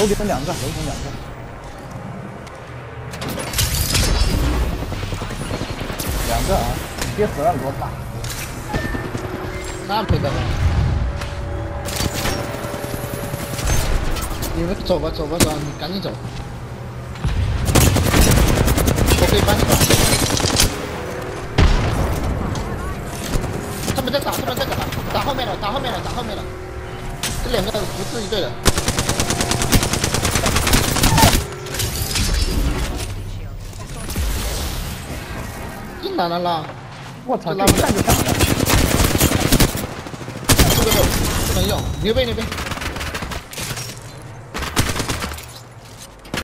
楼顶两个，楼顶两个，两个啊！你别死了，罗大。那没得了。你们走吧，走吧，走，你赶紧走。我可以帮你打。他们在打，他们在打，打后面了，打后面了，打后面了。这两个不是一队的。进来了啦！我操，这拉不了一看就上了。这个不不能用，牛背牛背。